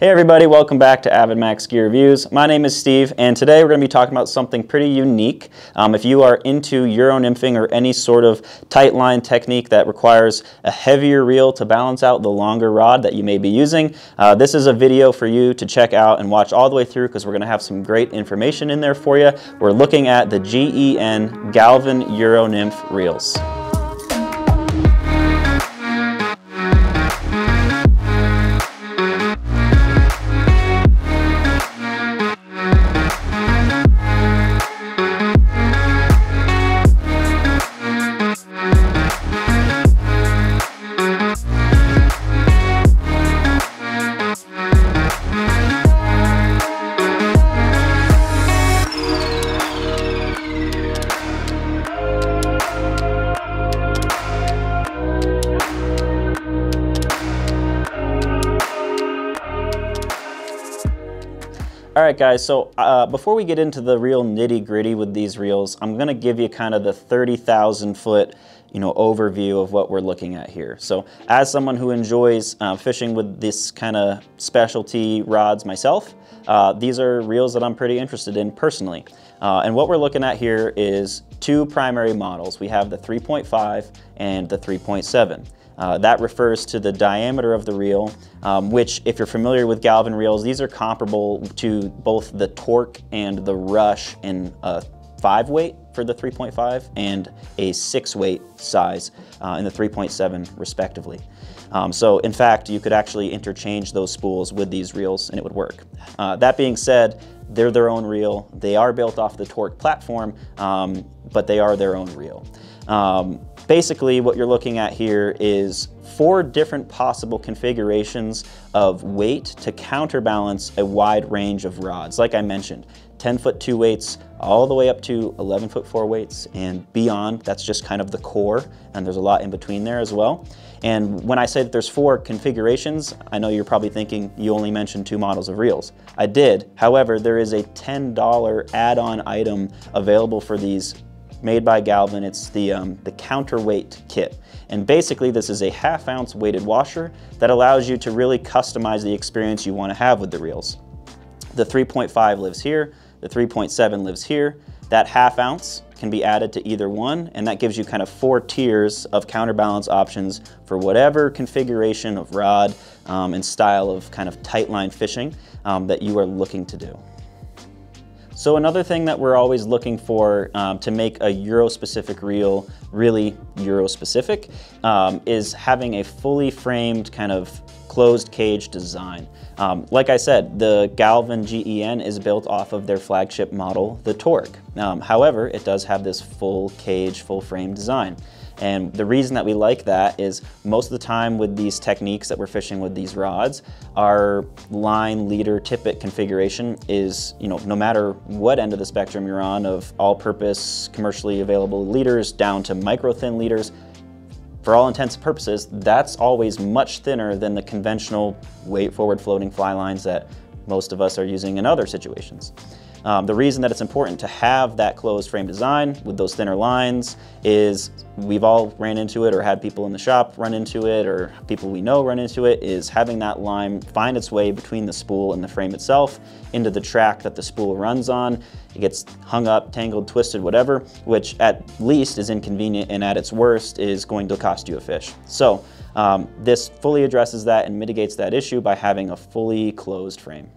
Hey everybody, welcome back to Avid Max Gear Reviews. My name is Steve and today we're going to be talking about something pretty unique. Um, if you are into Euro nymphing or any sort of tight line technique that requires a heavier reel to balance out the longer rod that you may be using, uh, this is a video for you to check out and watch all the way through because we're going to have some great information in there for you. We're looking at the GEN Galvan Euro Nymph reels. All right, guys, so uh, before we get into the real nitty gritty with these reels, I'm gonna give you kind of the 30,000 foot you know, overview of what we're looking at here. So as someone who enjoys uh, fishing with this kind of specialty rods myself, uh, these are reels that I'm pretty interested in personally. Uh, and what we're looking at here is two primary models. We have the 3.5 and the 3.7. Uh, that refers to the diameter of the reel, um, which if you're familiar with Galvan reels, these are comparable to both the torque and the rush in a five weight for the 3.5 and a six weight size uh, in the 3.7 respectively. Um, so in fact, you could actually interchange those spools with these reels and it would work. Uh, that being said, they're their own reel. They are built off the Torque platform, um, but they are their own reel. Um, basically, what you're looking at here is four different possible configurations of weight to counterbalance a wide range of rods. Like I mentioned, 10 foot two weights all the way up to 11 foot four weights and beyond. That's just kind of the core and there's a lot in between there as well. And when I say that there's four configurations, I know you're probably thinking you only mentioned two models of reels. I did. However, there is a $10 add-on item available for these made by Galvan. It's the, um, the counterweight kit. And basically this is a half ounce weighted washer that allows you to really customize the experience you want to have with the reels. The 3.5 lives here, the 3.7 lives here. That half ounce can be added to either one, and that gives you kind of four tiers of counterbalance options for whatever configuration of rod um, and style of kind of tight line fishing um, that you are looking to do. So another thing that we're always looking for um, to make a Euro-specific reel really Euro-specific um, is having a fully framed kind of closed cage design. Um, like I said, the Galvan GEN is built off of their flagship model, the Torque. Um, however, it does have this full cage, full frame design. And the reason that we like that is most of the time with these techniques that we're fishing with these rods, our line, leader, tippet configuration is, you know, no matter what end of the spectrum you're on of all-purpose commercially available leaders down to micro thin leaders, for all intents and purposes, that's always much thinner than the conventional weight forward floating fly lines that most of us are using in other situations. Um, the reason that it's important to have that closed frame design with those thinner lines is we've all ran into it or had people in the shop run into it or people we know run into it is having that line find its way between the spool and the frame itself into the track that the spool runs on. It gets hung up, tangled, twisted, whatever, which at least is inconvenient and at its worst is going to cost you a fish. So um, this fully addresses that and mitigates that issue by having a fully closed frame.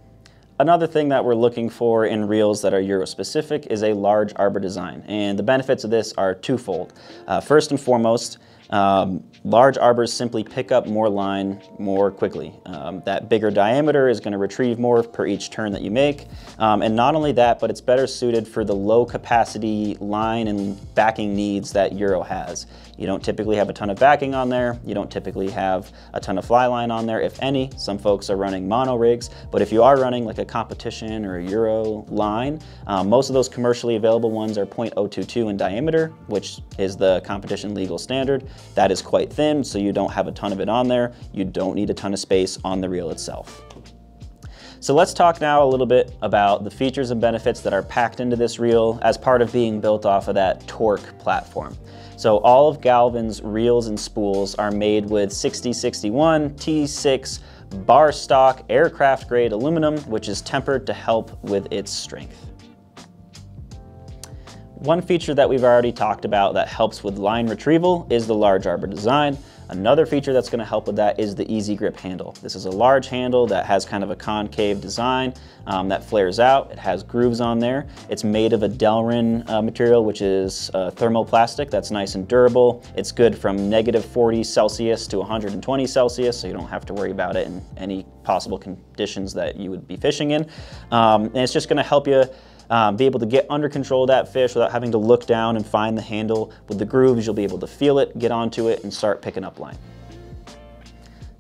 Another thing that we're looking for in reels that are Euro-specific is a large arbor design, and the benefits of this are twofold. Uh, first and foremost, um, large arbors simply pick up more line more quickly. Um, that bigger diameter is going to retrieve more per each turn that you make. Um, and not only that, but it's better suited for the low capacity line and backing needs that Euro has. You don't typically have a ton of backing on there. You don't typically have a ton of fly line on there, if any. Some folks are running mono rigs, but if you are running like a competition or a Euro line, um, most of those commercially available ones are 0.022 in diameter, which is the competition legal standard. That is quite thin, so you don't have a ton of it on there. You don't need a ton of space on the reel itself. So let's talk now a little bit about the features and benefits that are packed into this reel as part of being built off of that Torque platform. So all of Galvan's reels and spools are made with 6061 T6 bar stock aircraft grade aluminum, which is tempered to help with its strength. One feature that we've already talked about that helps with line retrieval is the large arbor design. Another feature that's gonna help with that is the easy grip handle. This is a large handle that has kind of a concave design um, that flares out. It has grooves on there. It's made of a Delrin uh, material, which is uh, thermoplastic that's nice and durable. It's good from negative 40 Celsius to 120 Celsius, so you don't have to worry about it in any possible conditions that you would be fishing in. Um, and it's just gonna help you um, be able to get under control of that fish without having to look down and find the handle. With the grooves, you'll be able to feel it, get onto it, and start picking up line.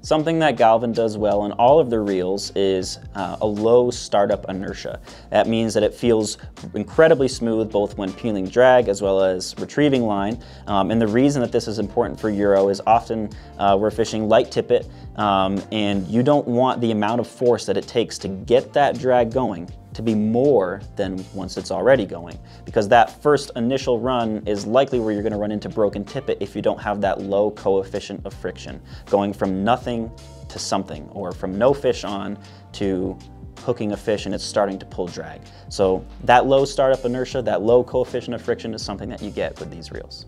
Something that Galvan does well in all of their reels is uh, a low startup inertia. That means that it feels incredibly smooth both when peeling drag as well as retrieving line. Um, and the reason that this is important for Euro is often uh, we're fishing light tippet um, and you don't want the amount of force that it takes to get that drag going to be more than once it's already going because that first initial run is likely where you're going to run into broken tippet if you don't have that low coefficient of friction going from nothing to something or from no fish on to hooking a fish and it's starting to pull drag. So that low startup inertia, that low coefficient of friction is something that you get with these reels.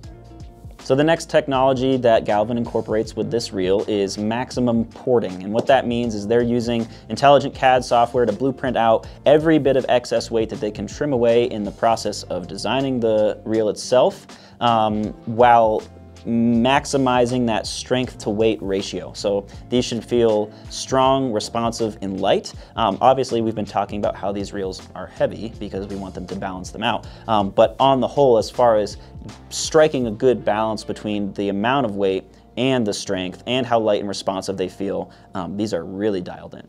So the next technology that Galvan incorporates with this reel is maximum porting. And what that means is they're using intelligent CAD software to blueprint out every bit of excess weight that they can trim away in the process of designing the reel itself um, while maximizing that strength to weight ratio. So these should feel strong, responsive, and light. Um, obviously, we've been talking about how these reels are heavy because we want them to balance them out. Um, but on the whole, as far as striking a good balance between the amount of weight and the strength and how light and responsive they feel, um, these are really dialed in.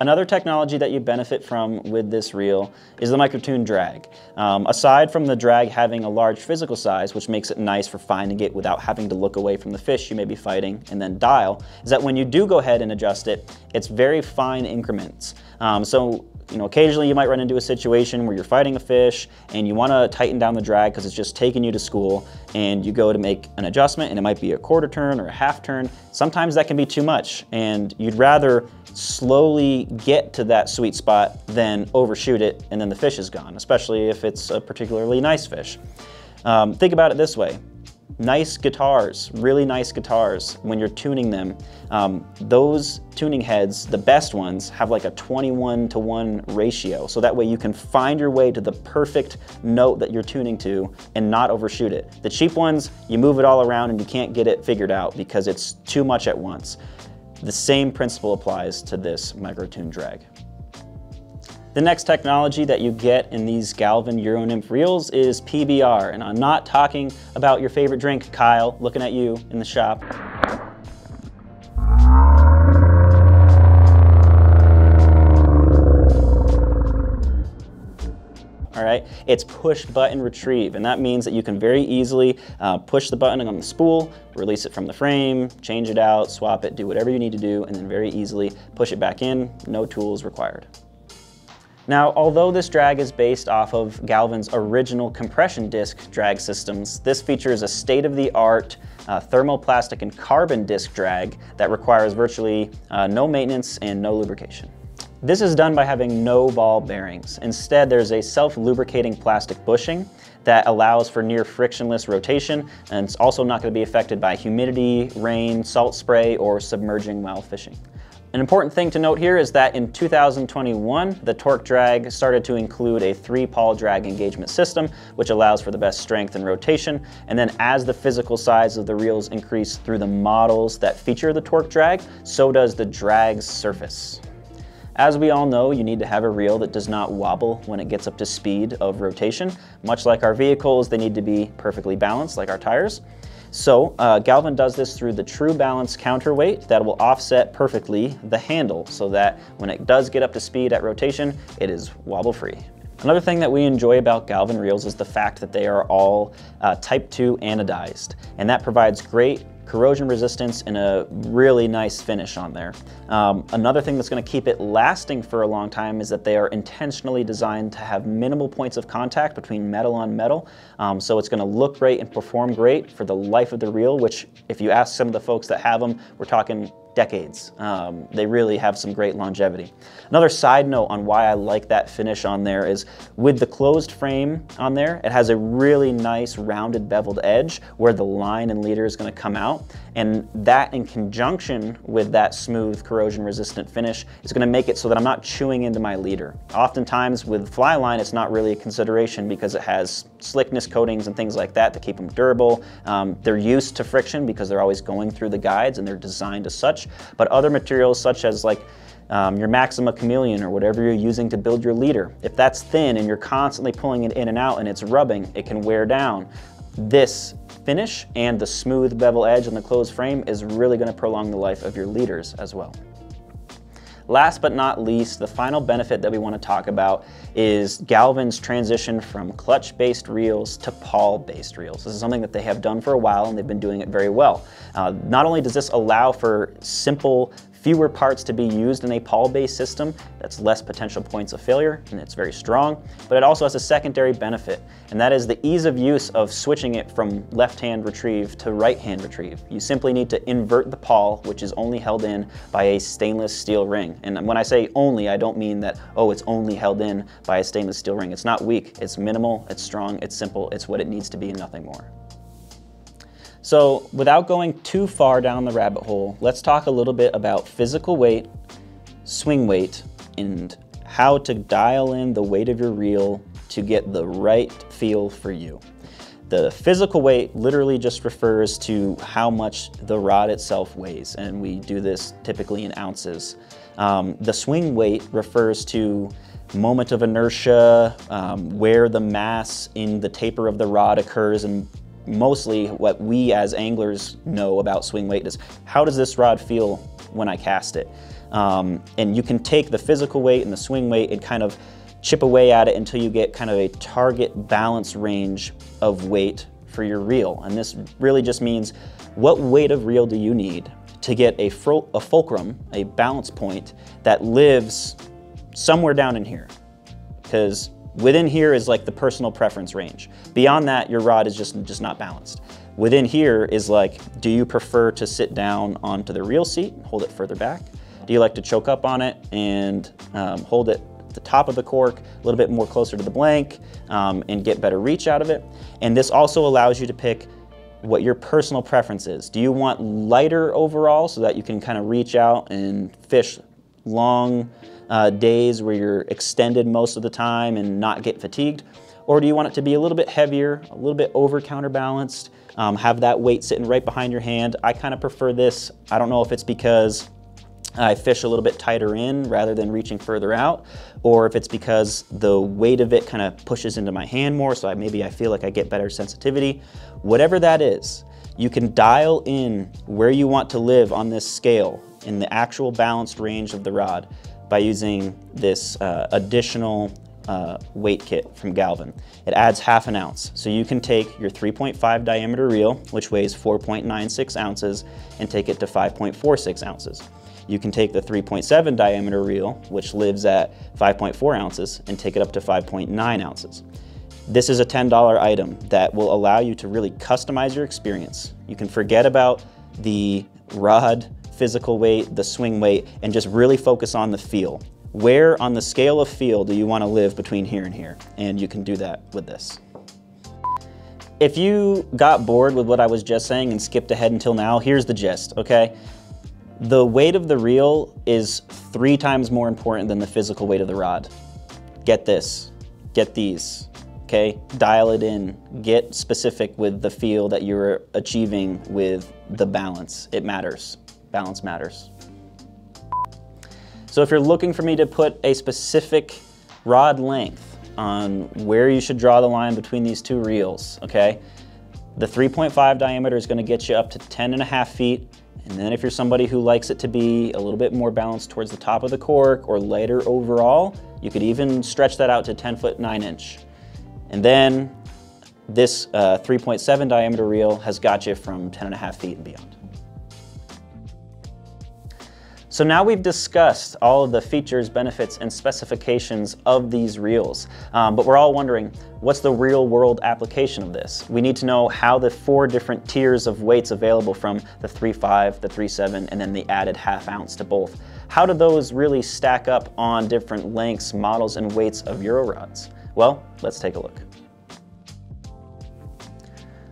Another technology that you benefit from with this reel is the Microtune drag. Um, aside from the drag having a large physical size, which makes it nice for finding it without having to look away from the fish you may be fighting and then dial, is that when you do go ahead and adjust it, it's very fine increments. Um, so you know, occasionally you might run into a situation where you're fighting a fish and you want to tighten down the drag because it's just taking you to school and you go to make an adjustment and it might be a quarter turn or a half turn. Sometimes that can be too much and you'd rather slowly get to that sweet spot than overshoot it and then the fish is gone, especially if it's a particularly nice fish. Um, think about it this way nice guitars, really nice guitars, when you're tuning them, um, those tuning heads, the best ones, have like a 21 to 1 ratio. So that way you can find your way to the perfect note that you're tuning to and not overshoot it. The cheap ones, you move it all around and you can't get it figured out because it's too much at once. The same principle applies to this microtune drag. The next technology that you get in these Galvan Euronymph reels is PBR, and I'm not talking about your favorite drink, Kyle, looking at you in the shop. all right? It's push button retrieve, and that means that you can very easily uh, push the button on the spool, release it from the frame, change it out, swap it, do whatever you need to do, and then very easily push it back in, no tools required. Now, although this drag is based off of Galvan's original compression disc drag systems, this features a state-of-the-art uh, thermoplastic and carbon disc drag that requires virtually uh, no maintenance and no lubrication. This is done by having no ball bearings. Instead, there's a self-lubricating plastic bushing that allows for near frictionless rotation, and it's also not going to be affected by humidity, rain, salt spray, or submerging while fishing. An important thing to note here is that in 2021, the Torque Drag started to include a three pawl drag engagement system, which allows for the best strength and rotation. And then as the physical size of the reels increase through the models that feature the Torque Drag, so does the drag's surface. As we all know, you need to have a reel that does not wobble when it gets up to speed of rotation. Much like our vehicles, they need to be perfectly balanced like our tires. So uh, Galvan does this through the True Balance counterweight that will offset perfectly the handle so that when it does get up to speed at rotation, it is wobble free. Another thing that we enjoy about Galvan reels is the fact that they are all uh, Type 2 anodized, and that provides great corrosion resistance, and a really nice finish on there. Um, another thing that's gonna keep it lasting for a long time is that they are intentionally designed to have minimal points of contact between metal on metal. Um, so it's gonna look great and perform great for the life of the reel, which if you ask some of the folks that have them, we're talking decades. Um, they really have some great longevity. Another side note on why I like that finish on there is with the closed frame on there, it has a really nice rounded beveled edge where the line and leader is gonna come out. And that in conjunction with that smooth corrosion resistant finish is gonna make it so that I'm not chewing into my leader. Oftentimes with fly line, it's not really a consideration because it has slickness coatings and things like that to keep them durable. Um, they're used to friction because they're always going through the guides and they're designed as such. But other materials such as like um, your Maxima Chameleon or whatever you're using to build your leader. If that's thin and you're constantly pulling it in and out and it's rubbing, it can wear down. This finish and the smooth bevel edge on the closed frame is really gonna prolong the life of your leaders as well. Last but not least, the final benefit that we want to talk about is Galvan's transition from clutch-based reels to pawl-based reels. This is something that they have done for a while and they've been doing it very well. Uh, not only does this allow for simple fewer parts to be used in a pawl-based system, that's less potential points of failure, and it's very strong, but it also has a secondary benefit, and that is the ease of use of switching it from left-hand retrieve to right-hand retrieve. You simply need to invert the pawl, which is only held in by a stainless steel ring. And when I say only, I don't mean that, oh, it's only held in by a stainless steel ring. It's not weak, it's minimal, it's strong, it's simple, it's what it needs to be and nothing more. So without going too far down the rabbit hole, let's talk a little bit about physical weight, swing weight, and how to dial in the weight of your reel to get the right feel for you. The physical weight literally just refers to how much the rod itself weighs, and we do this typically in ounces. Um, the swing weight refers to moment of inertia, um, where the mass in the taper of the rod occurs, and mostly what we as anglers know about swing weight is how does this rod feel when I cast it? Um, and you can take the physical weight and the swing weight and kind of chip away at it until you get kind of a target balance range of weight for your reel. And this really just means what weight of reel do you need to get a, a fulcrum, a balance point that lives somewhere down in here. Because Within here is like the personal preference range. Beyond that, your rod is just, just not balanced. Within here is like, do you prefer to sit down onto the reel seat, hold it further back? Do you like to choke up on it and um, hold it at the top of the cork, a little bit more closer to the blank, um, and get better reach out of it? And this also allows you to pick what your personal preference is. Do you want lighter overall so that you can kind of reach out and fish long uh, days where you're extended most of the time and not get fatigued? Or do you want it to be a little bit heavier, a little bit over counterbalanced, um, have that weight sitting right behind your hand? I kind of prefer this. I don't know if it's because I fish a little bit tighter in rather than reaching further out, or if it's because the weight of it kind of pushes into my hand more, so I, maybe I feel like I get better sensitivity. Whatever that is, you can dial in where you want to live on this scale in the actual balanced range of the rod by using this uh, additional uh, weight kit from Galvan. It adds half an ounce. So you can take your 3.5 diameter reel, which weighs 4.96 ounces, and take it to 5.46 ounces. You can take the 3.7 diameter reel, which lives at 5.4 ounces, and take it up to 5.9 ounces. This is a $10 item that will allow you to really customize your experience. You can forget about the rod physical weight, the swing weight, and just really focus on the feel. Where on the scale of feel do you want to live between here and here? And you can do that with this. If you got bored with what I was just saying and skipped ahead until now, here's the gist, okay? The weight of the reel is three times more important than the physical weight of the rod. Get this, get these, okay? Dial it in, get specific with the feel that you're achieving with the balance. It matters balance matters. So if you're looking for me to put a specific rod length on where you should draw the line between these two reels, okay? The 3.5 diameter is gonna get you up to 10 and a half feet. And then if you're somebody who likes it to be a little bit more balanced towards the top of the cork or lighter overall, you could even stretch that out to 10 foot 9 inch. And then this uh, 3.7 diameter reel has got you from 10 and a half feet and beyond. So now we've discussed all of the features, benefits, and specifications of these reels, um, but we're all wondering, what's the real world application of this? We need to know how the four different tiers of weights available from the 3.5, the 3.7, and then the added half ounce to both. How do those really stack up on different lengths, models, and weights of Euro rods? Well, let's take a look.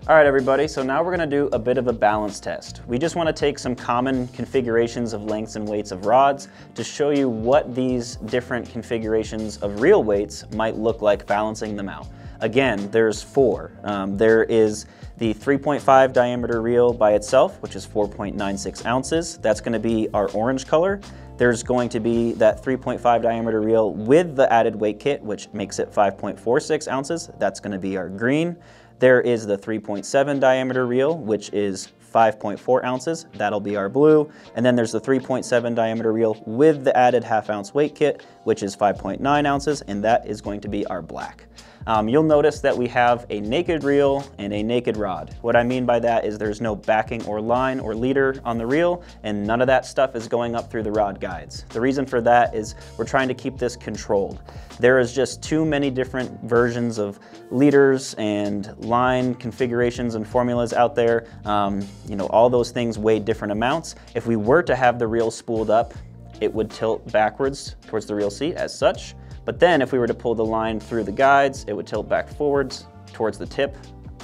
All right, everybody, so now we're gonna do a bit of a balance test. We just wanna take some common configurations of lengths and weights of rods to show you what these different configurations of reel weights might look like balancing them out. Again, there's four. Um, there is the 3.5 diameter reel by itself, which is 4.96 ounces. That's gonna be our orange color. There's going to be that 3.5 diameter reel with the added weight kit, which makes it 5.46 ounces. That's gonna be our green. There is the 3.7 diameter reel, which is 5.4 ounces. That'll be our blue. And then there's the 3.7 diameter reel with the added half ounce weight kit, which is 5.9 ounces, and that is going to be our black. Um, you'll notice that we have a naked reel and a naked rod. What I mean by that is there's no backing or line or leader on the reel and none of that stuff is going up through the rod guides. The reason for that is we're trying to keep this controlled. There is just too many different versions of leaders and line configurations and formulas out there. Um, you know, all those things weigh different amounts. If we were to have the reel spooled up, it would tilt backwards towards the reel seat as such. But then if we were to pull the line through the guides, it would tilt back forwards towards the tip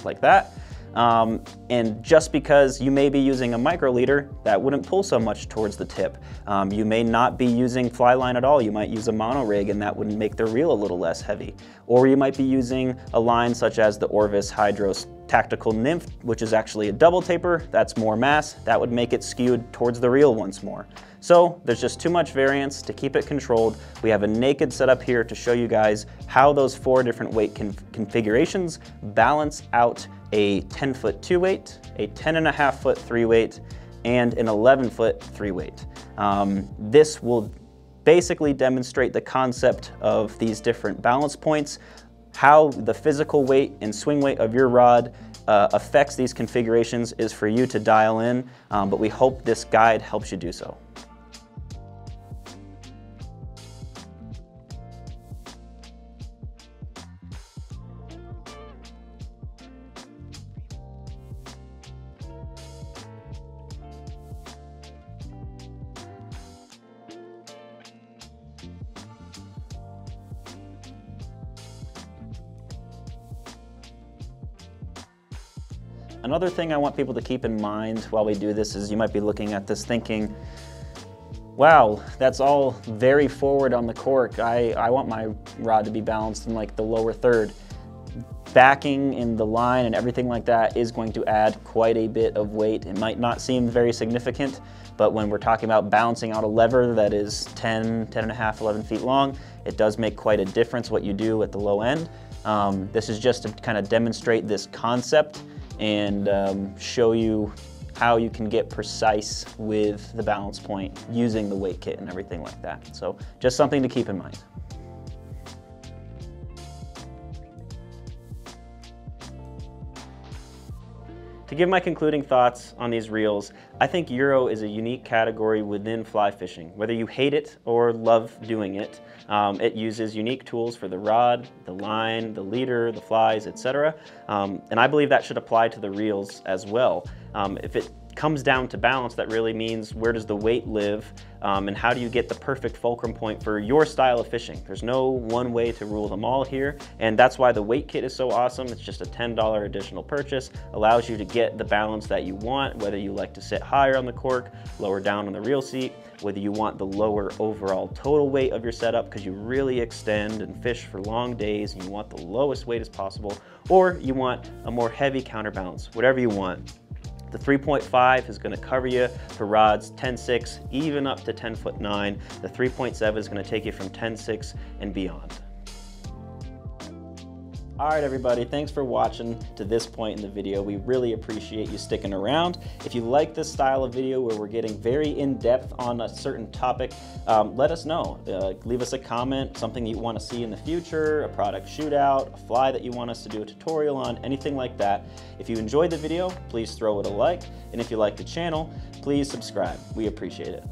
like that. Um, and just because you may be using a micro leader, that wouldn't pull so much towards the tip. Um, you may not be using fly line at all. You might use a mono rig and that would make the reel a little less heavy. Or you might be using a line such as the Orvis Hydros Tactical Nymph, which is actually a double taper. That's more mass. That would make it skewed towards the reel once more. So there's just too much variance to keep it controlled. We have a naked setup here to show you guys how those four different weight configurations balance out a 10 foot two weight, a 10 and a half foot three weight, and an 11 foot three weight. Um, this will basically demonstrate the concept of these different balance points, how the physical weight and swing weight of your rod uh, affects these configurations is for you to dial in, um, but we hope this guide helps you do so. Another thing I want people to keep in mind while we do this is you might be looking at this thinking, wow, that's all very forward on the cork. I, I want my rod to be balanced in like the lower third. Backing in the line and everything like that is going to add quite a bit of weight. It might not seem very significant, but when we're talking about balancing out a lever that is 10, 10 and a half, 11 feet long, it does make quite a difference what you do at the low end. Um, this is just to kind of demonstrate this concept and um, show you how you can get precise with the balance point using the weight kit and everything like that. So just something to keep in mind. To give my concluding thoughts on these reels, I think Euro is a unique category within fly fishing. Whether you hate it or love doing it, um, it uses unique tools for the rod, the line, the leader, the flies, etc. Um, and I believe that should apply to the reels as well. Um, if it comes down to balance, that really means where does the weight live um, and how do you get the perfect fulcrum point for your style of fishing. There's no one way to rule them all here, and that's why the weight kit is so awesome. It's just a $10 additional purchase, allows you to get the balance that you want, whether you like to sit higher on the cork, lower down on the reel seat, whether you want the lower overall total weight of your setup because you really extend and fish for long days and you want the lowest weight as possible, or you want a more heavy counterbalance, whatever you want. The 3.5 is gonna cover you for rods 10.6, even up to 10 foot 9. The 3.7 is gonna take you from 10.6 and beyond. All right, everybody, thanks for watching to this point in the video. We really appreciate you sticking around. If you like this style of video where we're getting very in-depth on a certain topic, um, let us know. Uh, leave us a comment, something you want to see in the future, a product shootout, a fly that you want us to do a tutorial on, anything like that. If you enjoyed the video, please throw it a like. And if you like the channel, please subscribe. We appreciate it.